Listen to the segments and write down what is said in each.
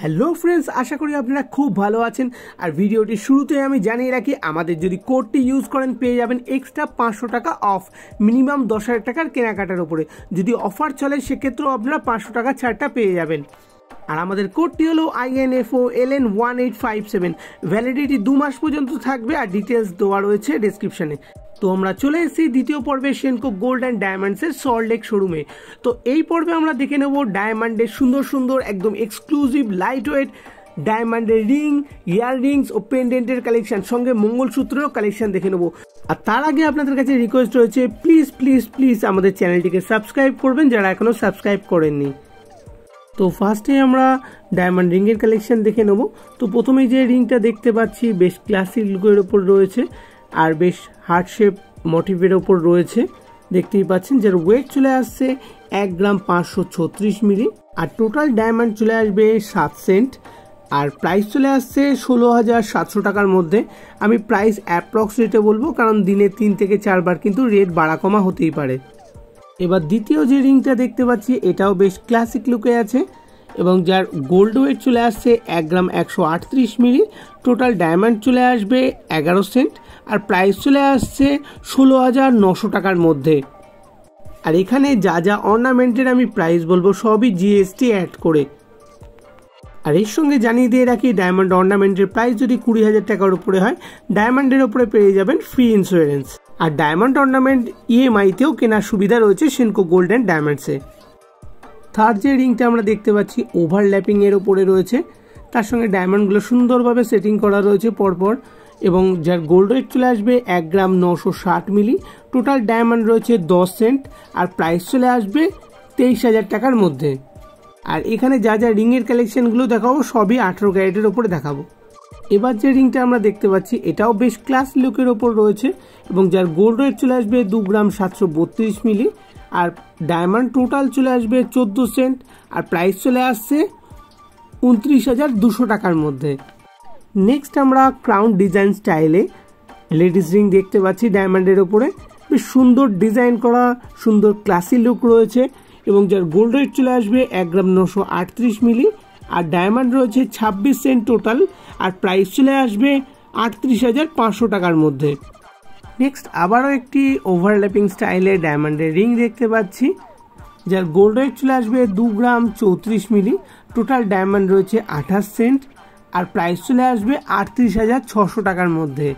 Hello friends আশা করি আপনারা খুব ভালো আছেন। আর ভিডিওটি শুরুতে আমি জানিয়ে রাখি, আমাদের যদি কোডটি ইউজ করেন, পেয়ে যাবেন এক্সট্রা পাঁচশো টাকা অফ মিনিমাম দশ হাজার টাকার কেনাকাটার উপরে। যদি অফার চলে, সেক্ষেত্রেও আপনারা পাঁচশো টাকা ছাড়টা পেয়ে যাবেন। আর আমাদের কোডটি হলো INFO L N one eight five seven validity দু মাস পর্যন্ত থাকবে আর ডিটেলস দেওয়া রয়েছে ডিসক্রিপশানে তো আমরা চলে এসেছি দ্বিতীয় পর্বে সেনকো গোল্ড অ্যান্ড ডায়মন্ডসের সল্টলেক শোরুমে তো এই পর্বে আমরা দেখে নেব ডায়মন্ডের সুন্দর সুন্দর একদম এক্সক্লুসিভ লাইট ওয়েট ডায়মন্ডের রিং ইয়ার রিংস ও পেন্ডেন্টের কালেকশন সঙ্গে মঙ্গলসূত্রেরও কালেকশন দেখে নেব। আর তার আগে আপনাদের কাছে রিকোয়েস্ট রয়েছে প্লিজ প্লিজ প্লিজ আমাদের চ্যানেলটিকে সাবস্ক্রাইব করবেন, যারা এখনও সাবস্ক্রাইব করেননি। তো ফার্স্টে আমরা ডায়মন্ড রিংয়ের কালেকশন দেখে নেব। তো প্রথমে যে রিংটা দেখতে পাচ্ছি, বেশ ক্লাসিক লুকের ওপর রয়েছে আর বেশ হার্ট শেপ মোটিভের ওপর রয়েছে। দেখতেই পাচ্ছেন যার ওয়েট চলে আসছে এক গ্রাম পাঁচশো ছত্রিশ মিলি, আর টোটাল ডায়মন্ড চলে আসবে সাত সেন্ট আর প্রাইস চলে আসছে ষোলো হাজার সাতশো টাকার মধ্যে। আমি প্রাইস অ্যাপ্রক্স রেটে বলব, কারণ দিনে তিন থেকে চারবার কিন্তু রেট বাড়া কমা হতেই পারে। এবার দ্বিতীয় যে রিংটা দেখতে পাচ্ছি, এটাও বেশ ক্লাসিক লুকে আছে এবং যার গোল্ড ওয়েট চলে আসছে এক গ্রাম একশো আটত্রিশ মিলি টোটাল ডায়মন্ড চলে আসবে এগারো সেন্ট আর প্রাইস চলে আসছে ষোলো হাজার নশো টাকার মধ্যে। আর এখানে যা যা অর্নামেন্টের আমি প্রাইস বলব, সবই জিএসটি অ্যাড করে। আর এর সঙ্গে জানিয়ে দিয়ে রাখি ডায়মন্ড অর্নামেন্টের প্রাইস যদি কুড়ি হাজার টাকার উপরে হয় ডায়মন্ডের উপরে পেয়ে যাবেন ফ্রি ইন্স্যুরেন্স আর ডায়মন্ড অর্নামেন্ট ইএমআইতেও কেনার সুবিধা রয়েছে সেনকো গোল্ড অ্যান্ড ডায়মন্ডসে থার্ড যে রিংটা আমরা দেখতে পাচ্ছি ওভারল্যাপিং এর ওপরে রয়েছে, তার সঙ্গে ডায়মন্ডগুলো সুন্দরভাবে সেটিং করা রয়েছে পরপর এবং যার গোল্ড রেট চলে আসবে এক গ্রাম নশো ষাট মিলি। টোটাল ডায়মন্ড রয়েছে দশ সেন্ট আর প্রাইস চলে আসবে তেইশ হাজার টাকার মধ্যে। আর এখানে যা যা রিংয়ের কালেকশনগুলো দেখাবো, সবই আঠেরো ক্যারেটের ওপরে দেখাবো। এবার যে রিংটা আমরা দেখতে পাচ্ছি, এটাও বেশ ক্লাস লুকের ওপর রয়েছে এবং যার গোল্ড রেট চলে আসবে দু গ্রাম সাতশো বত্রিশ মিলি আর ডায়মন্ড টোটাল চলে আসবে চোদ্দ সেন্ট আর প্রাইস চলে আসছে উনত্রিশ হাজার দুশো টাকার মধ্যে। নেক্সট আমরা ক্রাউন ডিজাইন স্টাইলে লেডিস রিং দেখতে পাচ্ছি ডায়মন্ডের ওপরে। বেশ সুন্দর ডিজাইন করা, সুন্দর ক্লাসি লুক রয়েছে এবং যার গোল্ড রেট চলে আসবে এক গ্রাম নশো আটত্রিশ মিলি আর ডায়মন্ড রয়েছে ছাব্বিশ সেন্ট টোটাল, আর প্রাইস চলে আসবে আটত্রিশ হাজার পাঁচশো টাকার মধ্যে। নেক্সট আবারও একটি ওভারল্যাপিং স্টাইলে ডায়মন্ডের রিং দেখতে পাচ্ছি, যার গোল্ড রেট চলে আসবে দু গ্রাম চৌত্রিশ মিলি। টোটাল ডায়মন্ড রয়েছে আঠাশ সেন্ট, আর প্রাইস চলে আসবে আটত্রিশ হাজার ছশো টাকার মধ্যে।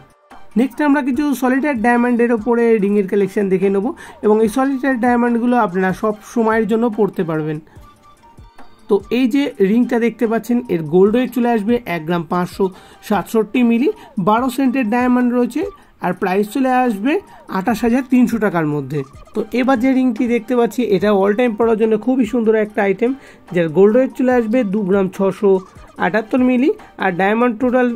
নেক্সট আমরা কিছু সলিটার ডায়মন্ডের ওপরে রিংয়ের কালেকশন দেখে নেব, এবং এই সলিটার ডায়মন্ডগুলো আপনারা সব সময়ের জন্য পড়তে পারবেন। তো এই যে রিংটা দেখতে পাচ্ছেন, এর গোল্ড ওয়েট চলে আসবে এক গ্রাম পাঁচশো সাতষট্টি মিলি, বারো সেন্টের ডায়মন্ড রয়েছে আর প্রাইস চলে আসবে আঠাশ হাজার তিনশো টাকার মধ্যে। তো এবার যে রিংটি দেখতে পাচ্ছি, এটা অল টাইম পড়ার জন্য খুবই সুন্দর একটা আইটেম যার গোল্ড ওয়েট চলে আসবে দু গ্রাম ছশো আটাত্তর মিলি আর ডায়মন্ড টোটাল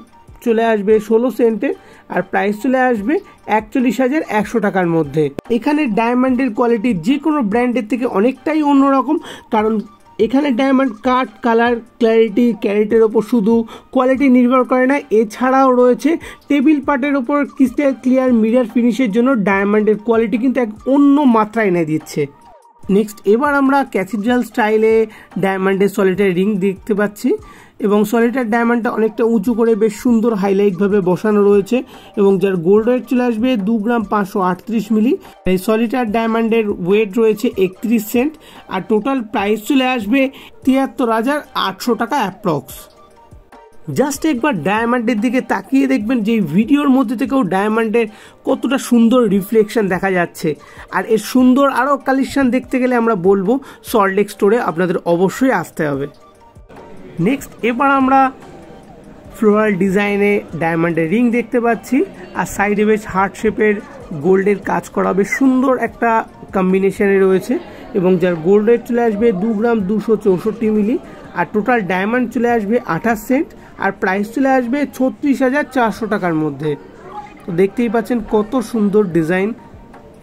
চলে আসবে ষোলো সেন্টে আর প্রাইস চলে আসবে একচল্লিশ হাজার একশো টাকার মধ্যে। এখানে ডায়মন্ডের কোয়ালিটি যে কোনো ব্র্যান্ডের থেকে অনেকটাই অন্যরকম, কারণ এখানে ডায়মন্ড কাট কালার ক্ল্যারিটি ক্যারেটের ওপর শুধু কোয়ালিটি নির্ভর করে না, এছাড়াও রয়েছে টেবিল পার্টের ওপর ক্রিস্টাল ক্লিয়ার মিরার ফিনিশের জন্য ডায়মন্ডের কোয়ালিটি কিন্তু এক অন্য মাত্রা এনে দিচ্ছে। নেক্সট এবার আমরা ক্যাথিড্রাল স্টাইলে ডায়মন্ডের সলিটের রিং দেখতে পাচ্ছি। এবং সলিটার ডায়মন্ডটা অনেকটা উঁচু করে বেশ সুন্দর হাইলাইটভাবে বসানো রয়েছে এবং যার গোল্ড ওয়েট চলে আসবে দু গ্রাম পাঁচশো আটত্রিশ মিলি এই সলিটার ডায়মন্ডের ওয়েট রয়েছে একত্রিশ সেন্ট আর টোটাল প্রাইস চলে আসবে তিয়াত্তর হাজার আটশো টাকা অ্যাপ্রক্স জাস্ট একবার ডায়মন্ডের দিকে তাকিয়ে দেখবেন যে ভিডিওর মধ্যে থেকেও ডায়মন্ডের কতটা সুন্দর রিফ্লেকশন দেখা যাচ্ছে। আর এর সুন্দর আরও কালেকশন দেখতে গেলে আমরা বলব সল্টলেক স্টোরে আপনাদের অবশ্যই আসতে হবে। নেক্সট এবার আমরা ফ্লোরাল ডিজাইনে ডায়মন্ডের রিং দেখতে পাচ্ছি। আর সাইডে বেশ হার্ট শেপের গোল্ডের কাজ করা বেশ সুন্দর একটা কম্বিনেশনে রয়েছে। এবং যার গোল্ড রেট চলে আসবে দু গ্রাম দুশো চৌষট্টি মিলি। আর টোটাল ডায়মন্ড চলে আসবে আঠাশ সেন্ট আর প্রাইস চলে আসবে ছত্রিশ হাজার চারশো টাকার মধ্যে। তো দেখতেই পাচ্ছেন কত সুন্দর ডিজাইন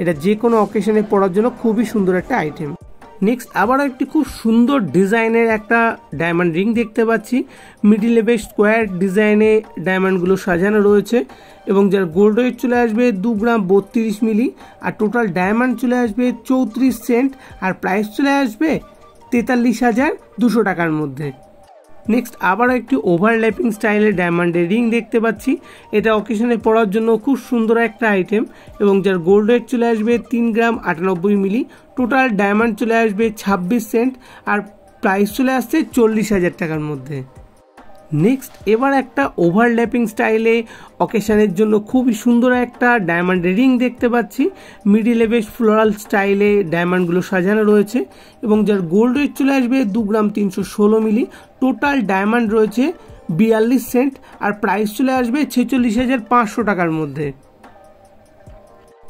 এটা যে কোনো অকেশনে পড়ার জন্য খুবই সুন্দর একটা আইটেম নেক্সট আবারও একটি খুব সুন্দর ডিজাইনের একটা ডায়মন্ড রিং দেখতে পাচ্ছি। মিডিলে বেশ স্কোয়ার ডিজাইনে ডায়মন্ডগুলো সাজানো রয়েছে এবং যার গোল্ড ওয়েট চলে আসবে দু গ্রাম বত্রিশ মিলি, আর টোটাল ডায়মন্ড চলে আসবে চৌত্রিশ সেন্ট আর প্রাইস চলে আসবে তেতাল্লিশ হাজার দুশো টাকার মধ্যে। নেক্সট আবারও একটি ওভারল্যাপিং স্টাইলের ডায়মন্ডের রিং দেখতে পাচ্ছি। এটা অকেশনে পড়ার জন্য খুব সুন্দর একটা আইটেম এবং যার গোল্ড রেট চলে আসবে তিন গ্রাম আটানব্বই মিলি। টোটাল ডায়মন্ড চলে আসবে ছাব্বিশ সেন্ট আর প্রাইস চলে আসছে চল্লিশ হাজার টাকার মধ্যে। নেক্সট এবার একটা ওভারল্যাপিং স্টাইলে অকেশনের জন্য খুবই সুন্দর একটা ডায়মন্ড রিং দেখতে পাচ্ছি। মিডিলে বেশ ফ্লোরাল স্টাইলে ডায়মন্ডগুলো সাজানো রয়েছে এবং যার গোল্ড রেট চলে আসবে দু গ্রাম তিনশো ষোলো মিলি। টোটাল ডায়মন্ড রয়েছে বিয়াল্লিশ সেন্ট আর প্রাইস চলে আসবে ছেচল্লিশ হাজার পাঁচশো টাকার মধ্যে।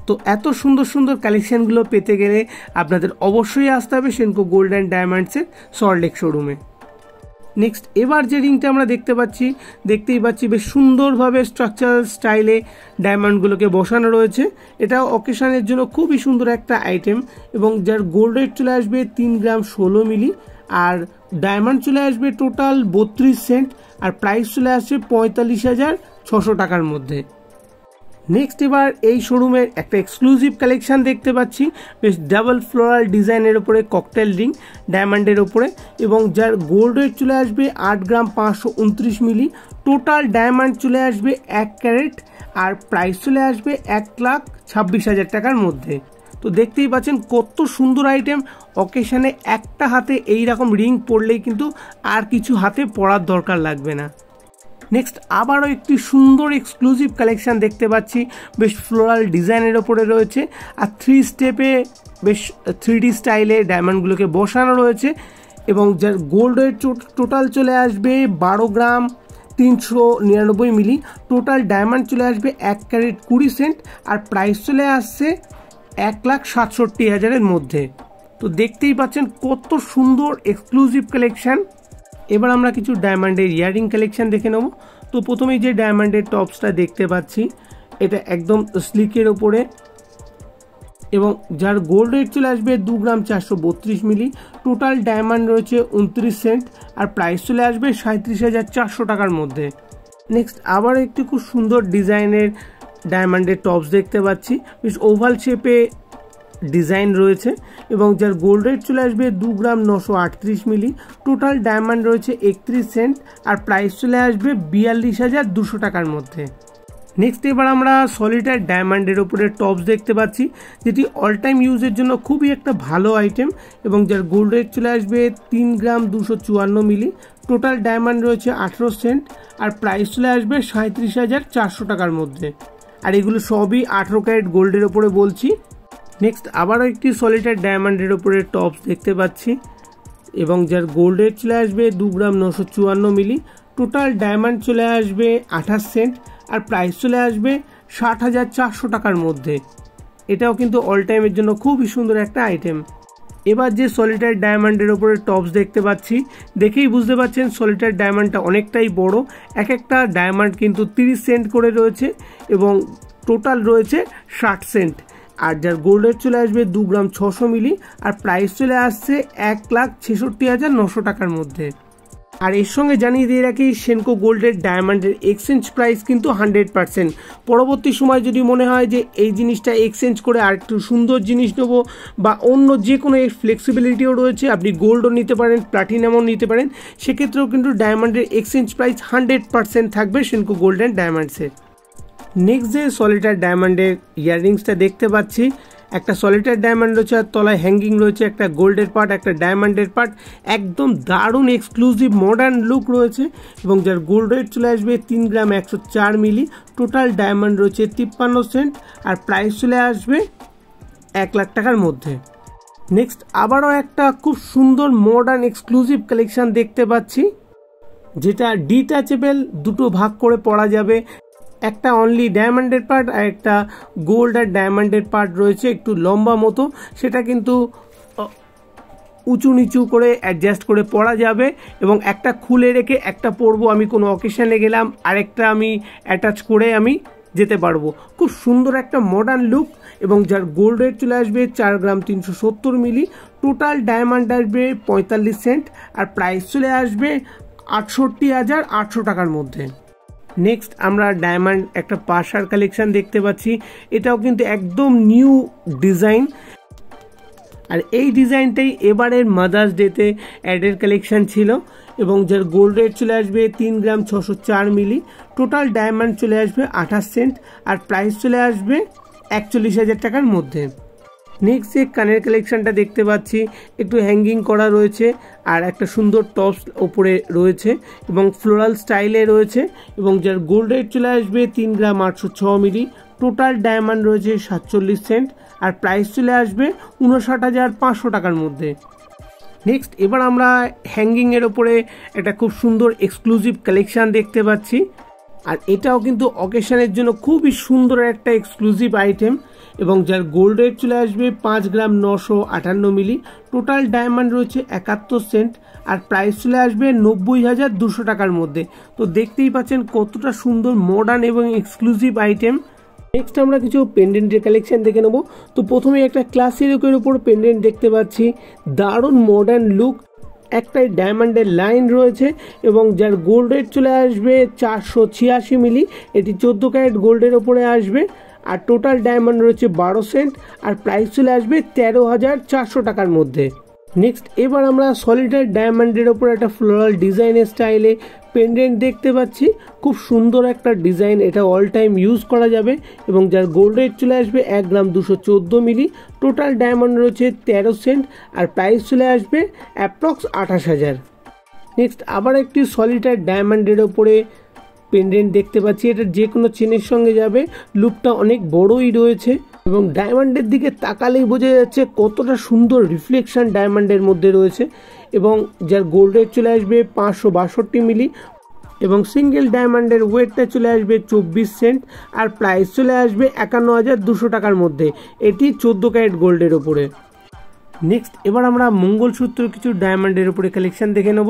তো এত সুন্দর সুন্দর কালেকশানগুলো পেতে গেলে আপনাদের অবশ্যই আসতে হবে সেনকো গোল্ড অ্যান্ড ডায়মন্ডসের সল্টলেক শোরুমে নেক্সট এবার যে রিংটা আমরা দেখতে পাচ্ছি, দেখতেই পাচ্ছি বেশ সুন্দরভাবে স্ট্রাকচারাল স্টাইলে ডায়মন্ডগুলোকে বসানো রয়েছে। এটা অকেশনের জন্য খুবই সুন্দর একটা আইটেম এবং যার গোল্ড রেট চলে আসবে তিন গ্রাম ষোলো মিলি, আর ডায়মন্ড চলে আসবে টোটাল বত্রিশ সেন্ট আর প্রাইস চলে আসছে পঁয়তাল্লিশ হাজার ছশো টাকার মধ্যে। নেক্সট এবার এই শোরুমের একটা এক্সক্লুসিভ কালেকশন দেখতে পাচ্ছি। বেশ ডাবল ফ্লোরাল ডিজাইনের ওপরে ককটেল রিং ডায়মন্ডের ওপরে এবং যার গোল্ড রেট চলে আসবে আট গ্রাম পাঁচশো উনত্রিশ মিলি টোটাল ডায়মন্ড চলে আসবে এক ক্যারেট আর প্রাইস চলে আসবে এক লাখ ছাব্বিশ হাজার টাকার মধ্যে। তো দেখতেই পাচ্ছেন কত সুন্দর আইটেম অকেশানে একটা হাতে এই রকম রিং পরলেই কিন্তু আর কিছু হাতে পরার দরকার লাগবে না। নেক্সট আবারও একটি সুন্দর এক্সক্লুসিভ কালেকশান দেখতে পাচ্ছি। বেশ ফ্লোরাল ডিজাইনের ওপরে রয়েছে। আর থ্রি স্টেপে বেশ থ্রি স্টাইলে ডায়মন্ডগুলোকে বসানো রয়েছে। এবং যার গোল্ডের টোটাল চলে আসবে বারো গ্রাম তিনশো নিরানব্বই মিলি। টোটাল ডায়মন্ড চলে আসবে এক ক্যারেট কুড়ি সেন্ট। আর প্রাইস চলে আসছে এক লাখ সাতষট্টি হাজারের মধ্যে। তো দেখতেই পাচ্ছেন কত সুন্দর এক্সক্লুসিভ কালেকশান এবার আমরা কিছু ডায়মন্ডের ইয়ারিং কালেকশন দেখে নেব। তো প্রথমেই যে ডায়মন্ডের টপসটা দেখতে পাচ্ছি, এটা একদম স্লিকের ওপরে এবং যার গোল্ড রেট চলে আসবে দু গ্রাম চারশো বত্রিশ মিলি টোটাল ডায়মন্ড রয়েছে উনত্রিশ সেন্ট আর প্রাইস চলে আসবে সাঁত্রিশ হাজার চারশো টাকার মধ্যে। নেক্সট আবার একটি খুব সুন্দর ডিজাইনের ডায়মন্ডের টপস দেখতে পাচ্ছি। বেশ ওভাল শেপে ডিজাইন রয়েছে এবং যার গোল্ড রেট চলে আসবে দু গ্রাম নশো আটত্রিশ মিলি। টোটাল ডায়মন্ড রয়েছে একত্রিশ সেন্ট আর প্রাইস চলে আসবে বিয়াল্লিশ হাজার দুশো টাকার মধ্যে। নেক্সট এবার আমরা সলিটার ডায়মন্ডের ওপরে টপস দেখতে পাচ্ছি, যেটি অল টাইম ইউজের জন্য খুবই একটা ভালো আইটেম এবং যার গোল্ড রেট চলে আসবে তিন গ্রাম দুশো চুয়ান্ন মিলি। টোটাল ডায়মন্ড রয়েছে আঠেরো সেন্ট আর প্রাইস চলে আসবে সাঁত্রিশ হাজার চারশো টাকার মধ্যে। আর এগুলো সবই আঠেরো ক্যারেট গোল্ডের ওপরে বলছি। নেক্সট আবারও একটি সলিটার ডায়মন্ডের ওপরে টপস দেখতে পাচ্ছি। এবং যার গোল্ড রেট চলে আসবে দু গ্রাম নশো চুয়ান্ন মিলি টোটাল ডায়মন্ড চলে আসবে আঠাশ সেন্ট আর প্রাইস চলে আসবে ষাট হাজার চারশো টাকার মধ্যে। এটাও কিন্তু অল টাইমের জন্য খুবই সুন্দর একটা আইটেম এবার যে সলিটার ডায়মন্ডের ওপরে টপস দেখতে পাচ্ছি, দেখেই বুঝতে পারছেন সলিটার ডায়মন্ডটা অনেকটাই বড়। এক একটা ডায়মন্ড কিন্তু তিরিশ সেন্ট করে রয়েছে এবং টোটাল রয়েছে ষাট সেন্ট আর যার গোল্ডের চলে আসবে দু গ্রাম ছশো মিলি, আর প্রাইস চলে আসছে এক লাখ ছেষট্টি হাজার নশো টাকার মধ্যে। আর এর সঙ্গে জানিয়ে দিয়ে রাখি সেনকো গোল্ডের ডায়মন্ডের এক্সচেঞ্জ প্রাইস কিন্তু হান্ড্রেড পার্সেন্ট পরবর্তী সময় যদি মনে হয় যে এই জিনিসটা এক্সচেঞ্জ করে আর একটু সুন্দর জিনিস নেব, বা অন্য যে কোনো এর ফ্লেক্সিবিলিটিও রয়েছে, আপনি গোল্ডও নিতে পারেন প্লাটিনামও নিতে পারেন, সেক্ষেত্রেও কিন্তু ডায়মন্ডের এক্সচেঞ্জ প্রাইস হান্ড্রেড পার্সেন্ট থাকবে সেনকো গোল্ড অ্যান্ড ডায়মন্ডসের নেক্সট যে সলিটার ডায়মন্ডের ইয়াররিংসটা দেখতে পাচ্ছি, একটা সলিটার ডায়মন্ড রয়েছে, আর তলায় হ্যাঙ্গিং রয়েছে, একটা গোল্ডের পার্ট একটা ডায়মন্ডের পার্ট একদম দারুণ এক্সক্লুসিভ মডার্ন লুক রয়েছে, এবং যার গোল্ড রেট চলে আসবে তিন গ্রাম একশো চার মিলি টোটাল ডায়মন্ড রয়েছে তিপ্পান্ন সেন্ট আর প্রাইস চলে আসবে এক লাখ টাকার মধ্যে। নেক্সট আবারও একটা খুব সুন্দর মডার্ন এক্সক্লুসিভ কালেকশন দেখতে পাচ্ছি, যেটা ডিটাচেবল দুটো ভাগ করে পড়া যাবে একটা অনলি ডায়মন্ডের পার্ট আর একটা গোল্ড আর ডায়মন্ডের পার্ট রয়েছে, একটু লম্বা মতো। সেটা কিন্তু উঁচু নিচু করে অ্যাডজাস্ট করে পরা যাবে এবং একটা খুলে রেখে একটা পরবো আমি কোনো অকেশনে গেলাম, আরেকটা আমি অ্যাটাচ করে আমি যেতে পারব। খুব সুন্দর একটা মডার্ন লুক এবং যার গোল্ড রেট চলে আসবে চার গ্রাম তিনশো সত্তর মিলি টোটাল ডায়মন্ড আসবে পঁয়তাল্লিশ সেন্ট আর প্রাইস চলে আসবে আটষট্টি হাজার আটশো টাকার মধ্যে। নেক্সট আমরা ডায়মন্ড একটা পাশার কালেকশন দেখতে পাচ্ছি। এটাও কিন্তু একদম নিউ ডিজাইন আর এই ডিজাইনটাই এবারের মাদার্স ডেতে অ্যাডের কালেকশন ছিল এবং যার গোল্ড রেট চলে আসবে তিন গ্রাম ছশো চার মিলি। টোটাল ডায়মন্ড চলে আসবে আঠাশ সেন্ট আর প্রাইস চলে আসবে একচল্লিশ হাজার টাকার মধ্যে। নেক্সট যে কানের কালেকশনটা দেখতে পাচ্ছি, একটু হ্যাঙ্গিং করা রয়েছে আর একটা সুন্দর টপস ওপরে রয়েছে এবং ফ্লোরাল স্টাইলে রয়েছে এবং যার গোল্ড রেট চলে আসবে তিন গ্রাম আটশো ছ মিলি। টোটাল ডায়মন্ড রয়েছে সাতচল্লিশ সেন্ট আর প্রাইস চলে আসবে উনষাট হাজার পাঁচশো টাকার মধ্যে। নেক্সট এবার আমরা হ্যাঙ্গিংয়ের ওপরে একটা খুব সুন্দর এক্সক্লুসিভ কালেকশান দেখতে পাচ্ছি। আর এটাও কিন্তু অকেশনের জন্য খুবই সুন্দর একটা এক্সক্লুসিভ আইটেম এবং যার গোল্ড রেট চলে আসবে পাঁচ গ্রাম নশো আটান্ন মিলি। টোটাল ডায়মন্ড রয়েছে একাত্তর সেন্ট আর প্রাইস চলে আসবে নব্বই হাজার দুশো টাকার মধ্যে। তো দেখতেই পাচ্ছেন কতটা সুন্দর মডার্ন এবং এক্সক্লুসিভ আইটেম নেক্সট আমরা কিছু পেন্ডেন্টের কালেকশন দেখে নেব। তো প্রথমে একটা ক্লাসিকের উপর পেন্ডেন্ট দেখতে পাচ্ছি। দারুণ মডার্ন লুক একটাই ডায়মন্ডের লাইন রয়েছে এবং যার গোল্ড রেট চলে আসবে চারশো ছিয়াশি মিলি, এটি চোদ্দ ক্যারেট গোল্ডের ওপরে আসবে। আর টোটাল ডায়মন্ড রয়েছে বারো সেন্ট, আর প্রাইস চলে আসবে তেরো হাজার চারশো টাকার মধ্যে। নেক্সট এবার আমরা সলিডার ডায়মন্ডের ওপর একটা ফ্লোরাল ডিজাইনের স্টাইলে পেন্ডেন্ট দেখতে পাচ্ছি। খুব সুন্দর একটা ডিজাইন এটা অল টাইম ইউজ করা যাবে এবং যার গোল্ড রেট চলে আসবে এক গ্রাম দুশো মিলি টোটাল ডায়মন্ড রয়েছে তেরো সেন্ট আর প্রাইস চলে আসবে অ্যাপ্রক্স আঠাশ হাজার। নেক্সট আবার একটি সলিটার ডায়মন্ডের ওপরে পেন্ডেন্ট দেখতে পাচ্ছি। এটা যে কোনো চেনের সঙ্গে যাবে। লুকটা অনেক বড়ই রয়েছে। এবং ডায়মন্ডের দিকে তাকালেই বোঝা যাচ্ছে কতটা সুন্দর রিফ্লেকশন ডায়মন্ডের মধ্যে রয়েছে এবং যার গোল্ড রেট চলে আসবে পাঁচশো বাষট্টি মিলি এবং সিঙ্গেল ডায়মন্ডের ওয়েটটা চলে আসবে চব্বিশ সেন্ট আর প্রাইস চলে আসবে একান্ন হাজার দুশো টাকার মধ্যে। এটি চোদ্দ ক্যারেট গোল্ডের ওপরে। নেক্সট, এবার আমরা মঙ্গলসূত্র কিছু ডায়মন্ডের উপরে কালেকশান দেখে নেব।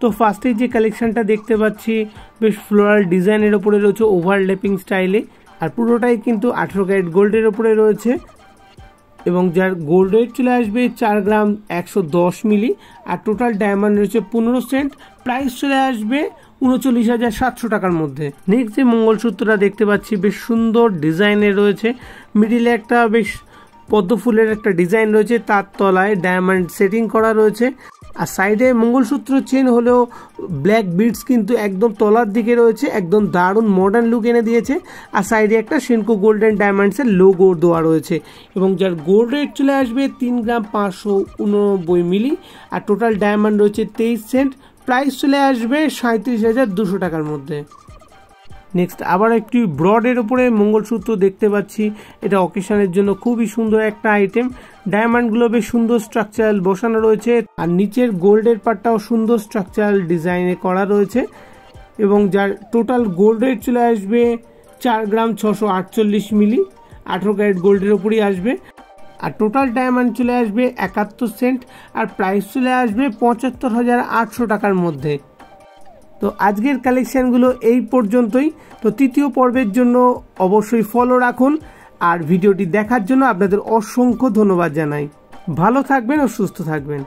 তো ফার্স্টে যে কালেকশানটা দেখতে পাচ্ছি, বেশ ফ্লোরাল ডিজাইনের ওপরে রয়েছে ওভারল্যাপিং স্টাইলে আর পুরোটাই কিন্তু আঠেরো ক্যারেট গোল্ডের ওপরে রয়েছে। এবং যার গোল্ড রেট চলে আসবে চার গ্রাম একশো দশ মিলি, আর টোটাল ডায়মন্ড রয়েছে পনেরো সেন্ট। প্রাইস চলে আসবে উনচল্লিশ হাজার সাতশো টাকার মধ্যে। নেক্সট যে মঙ্গলসূত্রটা দেখতে পাচ্ছি, বেশ সুন্দর ডিজাইনের রয়েছে। মিডিলে একটা বেশ পদ্ম ফুলের একটা ডিজাইন রয়েছে, তার তলায় ডায়মন্ড সেটিং করা রয়েছে। আর সাইডে মঙ্গলসূত্র চেন হলেও ব্ল্যাক বিডস কিন্তু একদম তলার দিকে রয়েছে, একদম দারুণ মডার্ন লুক এনে দিয়েছে। আর সাইডে একটা সেনকো গোল্ডেন ডায়মন্ডসের লোগো দেওয়া রয়েছে। এবং যার গোল্ড রেট চলে আসবে তিন গ্রাম পাঁচশো উননব্বই মিলি, আর টোটাল ডায়মন্ড রয়েছে তেইশ সেন্ট প্রাইস চলে আসবে সাঁত্রিশ হাজার দুশো টাকার মধ্যে। নেক্সট আবার একটি ব্রডের ওপরে মঙ্গলসূত্র দেখতে পাচ্ছি। এটা অকেশনের জন্য খুবই সুন্দর একটা আইটেম ডায়মন্ডগুলো বেশ সুন্দর স্ট্রাকচারাল বসানো রয়েছে। আর নিচের গোল্ডের পার্টটাও সুন্দর স্ট্রাকচারাল ডিজাইনে করা রয়েছে। এবং যার টোটাল গোল্ড রেট চলে আসবে চার গ্রাম ছশো আটচল্লিশ মিলি। আঠেরো ক্যারেট গোল্ডের ওপরই আসবে। আর টোটাল ডায়মন্ড চলে আসবে একাত্তর সেন্ট আর প্রাইস চলে আসবে পঁচাত্তর হাজার আটশো টাকার মধ্যে। তো আজকের কালেকশানগুলো এই পর্যন্তই। তো তৃতীয় পর্বের জন্য অবশ্যই ফলো রাখুন আর ভিডিওটি দেখার জন্য আপনাদের অসংখ্য ধন্যবাদ জানাই। ভালো থাকবেন ও সুস্থ থাকবেন।